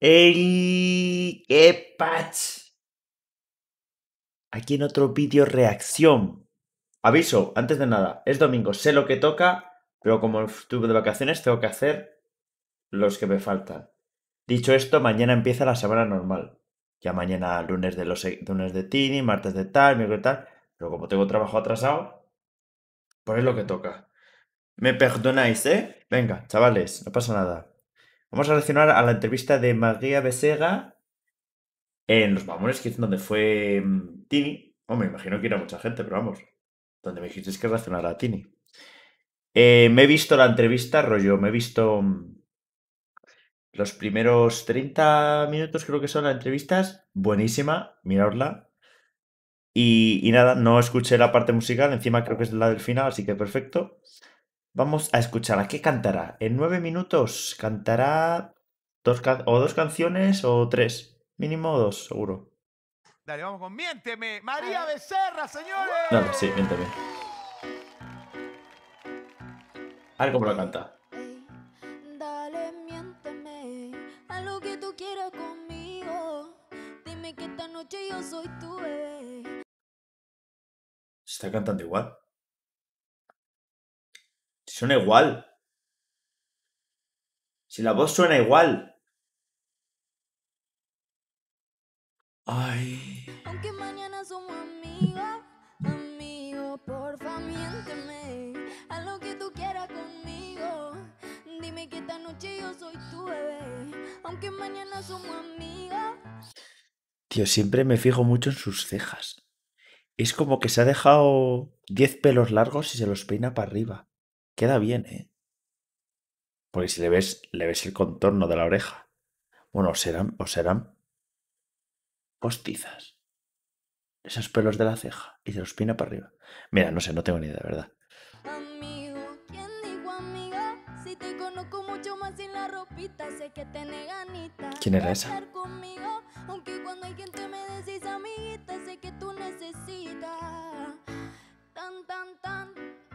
¡Ey! ¡Qué patch! Aquí en otro vídeo reacción. Aviso, antes de nada, es domingo, sé lo que toca, pero como estuve de vacaciones tengo que hacer los que me faltan. Dicho esto, mañana empieza la semana normal. Ya mañana lunes de los lunes de Tini, martes de tal, miércoles de tal. Pero como tengo trabajo atrasado, pues es lo que toca. Me perdonáis, ¿eh? Venga, chavales, no pasa nada. Vamos a reaccionar a la entrevista de María Besega en Los Mamones, que es donde fue mm, Tini. Oh, me imagino que era mucha gente, pero vamos. Donde me dijisteis que reaccionara a Tini. Eh, me he visto la entrevista, rollo, me he visto mm, los primeros 30 minutos, creo que son las entrevistas. Buenísima, miradla. Y, y nada, no escuché la parte musical, encima creo que es la del final, así que perfecto. Vamos a escuchar a qué cantará. En nueve minutos cantará dos o dos canciones o tres. Mínimo dos, seguro. Dale, vamos con Miénteme. María Becerra, señores. Dale, sí, miénteme. A ver cómo la canta. Dale, miénteme a lo que tú quieras conmigo. Dime que esta noche yo soy tu bebé. Se está cantando igual. Suena igual. Si la voz suena igual. Ay. Aunque mañana somos amigos, amigos, porfa, miénteme a lo que tú quieras conmigo. Dime que esta noche yo soy tu bebé. Aunque mañana somos amigos. Tío, siempre me fijo mucho en sus cejas. Es como que se ha dejado 10 pelos largos y se los peina para arriba. Queda bien, ¿eh? Porque si le ves, le ves el contorno de la oreja. Bueno, o serán, o serán postizas. Esos pelos de la ceja y se los peina para arriba. Mira, no sé, no tengo ni idea, ¿verdad? Amigo, ¿quién dijo amiga? Si te conozco mucho más sin la ropita, sé que tenés ganita. ¿Quién era esa? estar conmigo, aunque cuando hay gente me decís amiguita, sé que tú necesitas. Tan, tan, tan.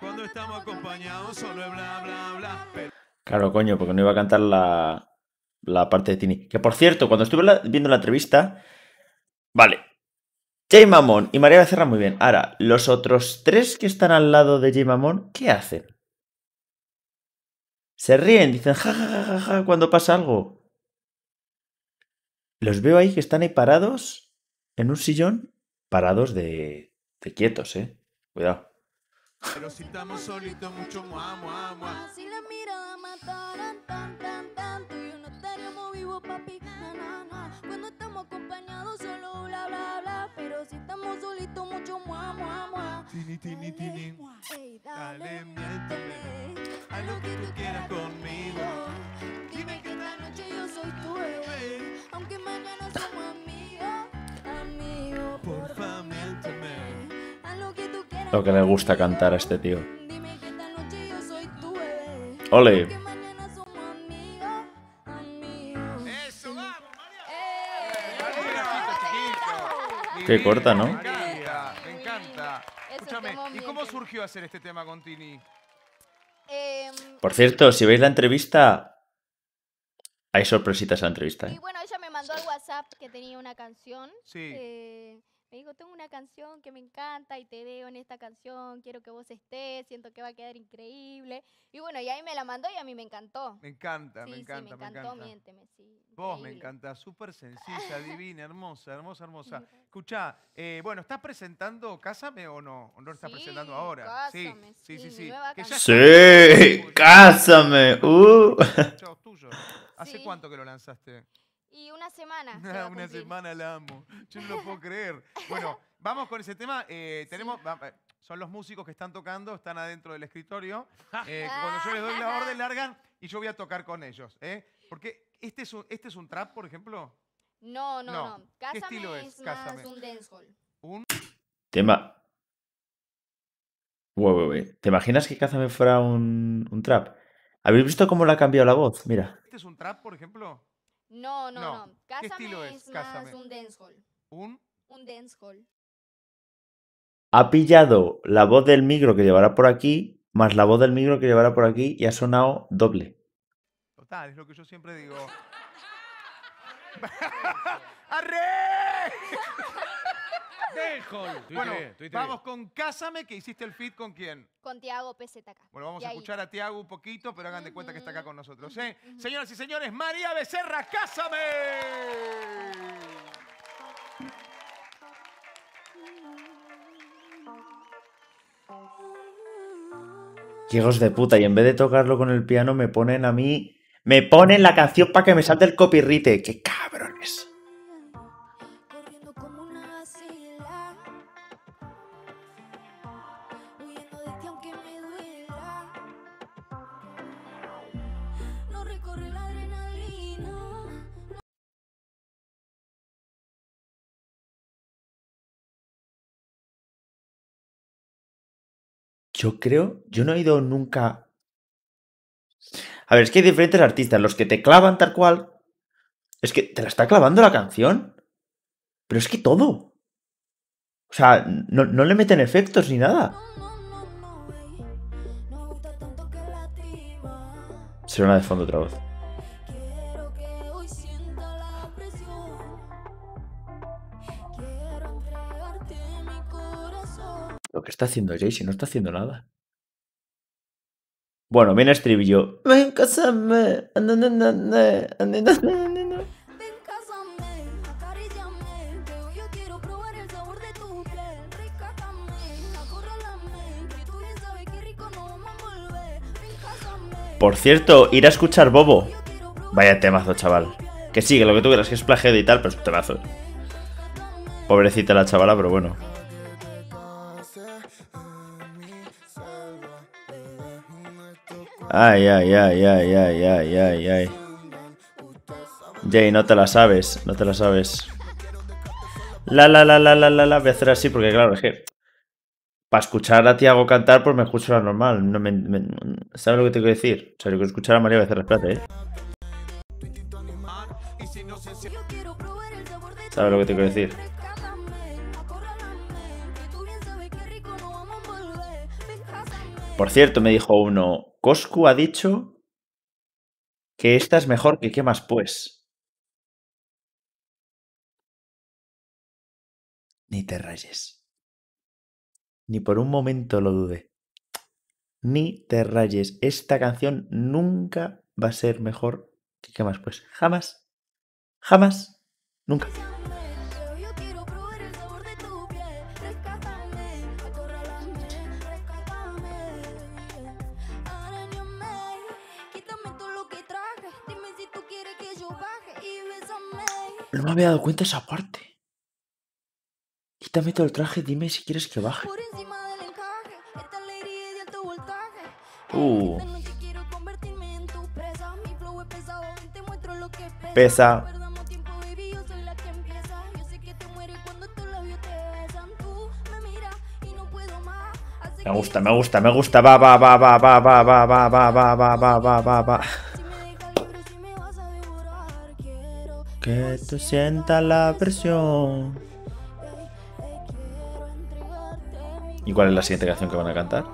Cuando estamos acompañados solo es bla, bla, bla. Claro, coño, porque no iba a cantar la, la parte de Tini. Que por cierto, cuando estuve viendo la entrevista. Vale. Jay Mamón y María Becerra muy bien. Ahora, los otros tres que están al lado de Jay Mamón, ¿qué hacen? Se ríen, dicen ja, ja, ja, ja, ja, cuando pasa algo. Los veo ahí que están ahí parados en un sillón, parados de, de quietos, eh. Cuidado. Pero si estamos solitos, mucho mua, mua, mua. Si la mirada mataran tan, tan, tan, tú y yo no estaríamos vivos, papi. Na, na, na. Cuando estamos acompañados, solo bla, bla, bla. Pero si estamos solitos, mucho mua, mua, mua. Tini, tini, tini. Lo que le gusta cantar a este tío. Dime que esta noche yo soy tu bebé. Ole. ¡Eh! Qué corta, ¿no? Me encanta, me encanta. Escúchame, ¿y cómo surgió hacer este tema con Tini? Por cierto, si veis la entrevista, hay sorpresitas en la entrevista. y ¿eh? bueno, ella me mandó al WhatsApp que tenía una canción. Sí. eh, me dijo, tengo una canción que me encanta y te veo en esta canción, quiero que vos estés, siento que va a quedar increíble. Y bueno, y ahí me la mandó y a mí me encantó. Me encanta, sí, me sí, encanta, me me encantó, encanta. miénteme, sí. Vos me encanta, súper sencilla, divina, hermosa, hermosa, hermosa. Escucha, bueno, ¿estás presentando Cásame o no? ¿O no lo estás presentando Sí, ahora? Cásame, sí, sí, sí, sí. Que ya Sí, cásame. Uh. Chao, tuyo. ¿Hace Sí. cuánto que lo lanzaste? Y una semana. se va a Una semana la amo. Yo no lo puedo creer. Bueno, vamos con ese tema. Eh, tenemos, va- eh, son los músicos que están tocando, están adentro del escritorio. Eh, cuando yo les doy la orden, largan y yo voy a tocar con ellos. ¿eh? Porque este es, un, este es un trap, por ejemplo. No, no, No. no. ¿Qué estilo es? es más Cásame. un dancehall. Un Tema. Ué, ué, ué. ¿Te imaginas que Cázame fuera un, un trap? ¿Habéis visto cómo le ha cambiado la voz? Mira. ¿Este es un trap, por ejemplo? No, no, No. no. ¿Qué Cásame estilo es? es más Cásame. un dancehall. Un Un dancehall. Ha pillado la voz del micro que llevará por aquí, más la voz del micro que llevará por aquí, y ha sonado doble. Total, es lo que yo siempre digo. ¡Arre! Dejo. Bueno, vamos con Cásame, que hiciste el feed con quién. Con Tiago PZK. Bueno, vamos Y a ahí. escuchar a Tiago un poquito, pero hagan de cuenta que está acá con nosotros. ¿eh? Señoras y señores, María Becerra, Cásame. Qué hijos de puta. Y en vez de tocarlo con el piano, me ponen a mí. Me ponen la canción para que me salte el copyright. ¡Qué cabrones! Aunque me duela. No recorre la adrenalina. Yo creo. Yo no he ido nunca. A ver, es que hay diferentes artistas. Los que te clavan tal cual. Es que te la está clavando la canción. Pero es que todo. O sea, no, no le meten efectos ni nada. Suena de fondo otra vez. Lo que está haciendo Jayce no está haciendo nada. Bueno, viene estribillo. Ven, casame. Por cierto, ir a escuchar Bobo. Vaya temazo, chaval. Que sí, que lo que tú quieras, que es plagiado y tal, pero es un temazo. Pobrecita la chavala, pero bueno. Ay, ay, ay, ay, ay, ay, ay, ay. Jay, no te la sabes, no te la sabes. La, la, la, la, la, la, la, voy a hacer así porque, claro, es que. Para escuchar a Tiago cantar, pues me escucho la normal. ¿Sabes lo que te quiero decir? O sea, yo quiero escuchar a María Becerra, espérate, ¿eh? ¿Sabes lo que te quiero decir? Por cierto, me dijo uno, Coscu ha dicho que esta es mejor que qué más pues. Ni te rayes. Ni por un momento lo dudé. Ni te rayes. Esta canción nunca va a ser mejor que qué más pues. Jamás. Jamás. Nunca. No me había dado cuenta esa parte. Quítame todo el traje, dime si quieres que baje. Uh. Te que pesa. La que que te te me que gusta, me gusta, me gusta. Va, va, va, va, va, va, va, va, va, va, va, va, va, va, va. Si me dejas libre, si ¿Y cuál es la siguiente canción que van a cantar?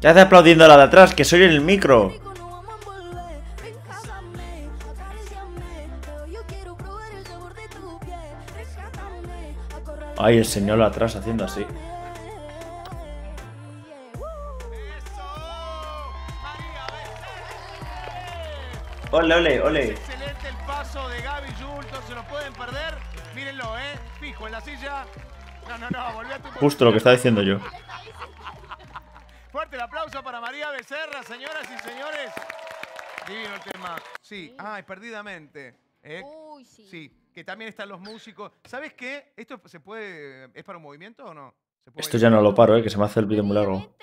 ¿Qué haces aplaudiendo la de atrás? Que soy en el micro. Ay, el señor atrás haciendo así. Ole, ole, ole. De Gaby no se lo pueden perder. Mírenlo, ¿eh? Fijo en la silla. No, no, no, volví a tu Justo lo que estaba diciendo yo. Fuerte el aplauso para María Becerra, señoras y señores. Divino el tema. Sí, ay, perdidamente. ¿eh? Uy, sí. Sí, que también están los músicos. ¿Sabes qué? ¿Esto se puede. ¿Es para un movimiento o no? ¿Se puede Esto ya no lo paro, eh, que se me hace el vídeo muy largo.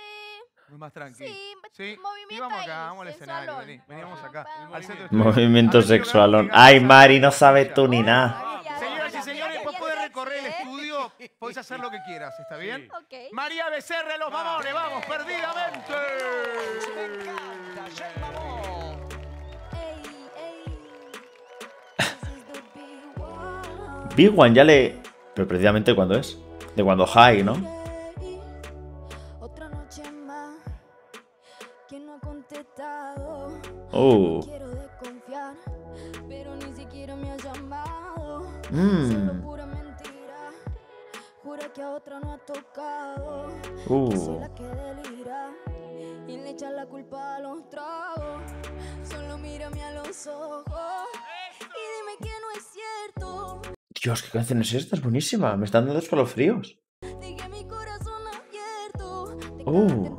Más tranqui. Sí, Sí. movimiento vamos ahí, acá, vamos al escenario. Vení, veníamos acá. Al centro. Movimiento sexualón. Ay, Mari, no sabes tú ni nada. Señoras y señores, vos podés recorrer el estudio, podés hacer lo que quieras, ¿está bien? Ok. María Becerra, los mamones, vamos, perdidamente. Big One ya le. Pero precisamente cuando es. De cuando High, ¿no? No es cierto. Dios, ¿qué canción es esta? Es buenísima. Me están dando escalofríos. Oh.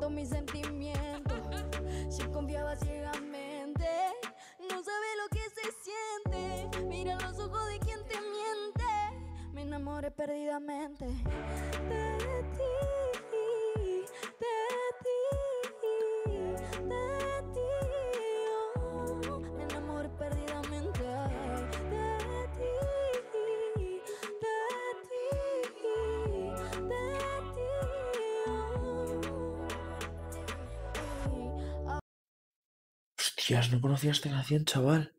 Hostias, no conocía esta canción, chaval.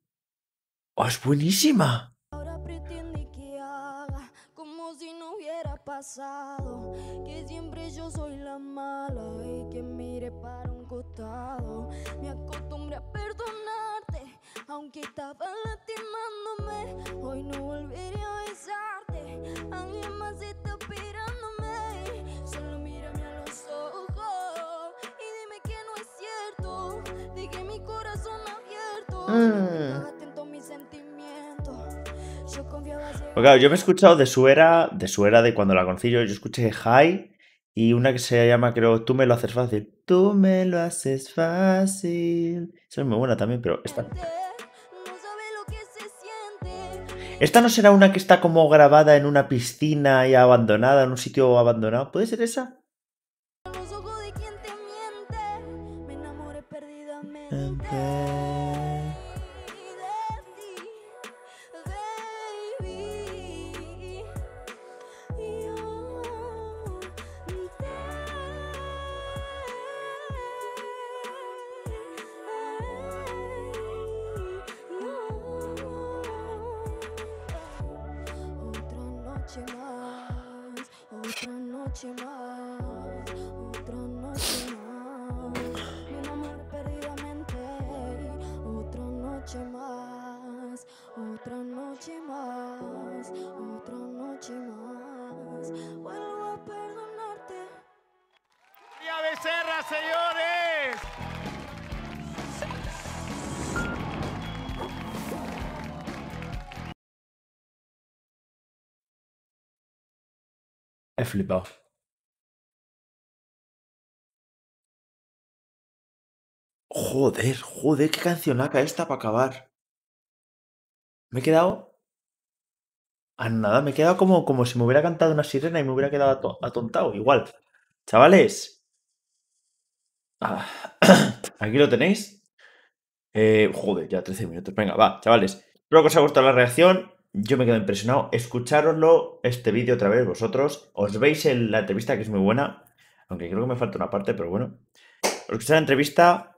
¡Oh, es buenísima! Ahora pretende que haga como si no hubiera pasado. Que siempre yo soy la mala y que mire para un costado. Me acostumbré a perdonarte, aunque estaba lastimándome. Hoy no volveré a besarte. Alguien más está esperándome. Mi corazón abierto. Mm. Claro, yo me he escuchado de su era, de su era de cuando la conocí yo, yo escuché High y una que se llama, creo, Tú me lo haces fácil. Tú me lo haces fácil. Esa es muy buena también, pero esta. ¿Esta no será una que está como grabada en una piscina y abandonada, en un sitio abandonado? ¿Puede ser esa? Perdidamente. Ente- De ti, baby. Yo Otra noche más, otra noche más, otra noche más. Becerra, señores. He flipado. Joder, joder, qué cancionaca esta para acabar. Me he quedado. A nada, me he quedado como, como si me hubiera cantado una sirena y me hubiera quedado ato- atontado. Igual. Chavales. Ah, Aquí lo tenéis. Eh, joder, ya 13 minutos. Venga, va, chavales. Espero que os haya gustado la reacción. Yo me quedo impresionado. Escuchároslo este vídeo otra vez vosotros. Os veis en la entrevista que es muy buena. Aunque creo que me falta una parte, pero bueno. Os escucháis la entrevista.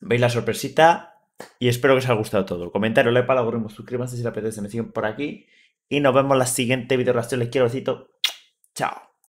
Veis la sorpresita. Y espero que os haya gustado todo. Comentario, like para el algoritmo, suscríbanse si les apetece, me siguen por aquí. Y nos vemos en la siguiente video reacción. Les quiero besito. Chao.